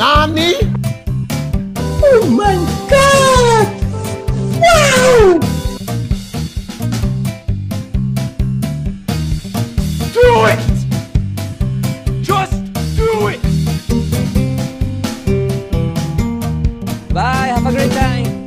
Nani? Oh my god! Wow! Do it! Just do it! Bye, have a great time!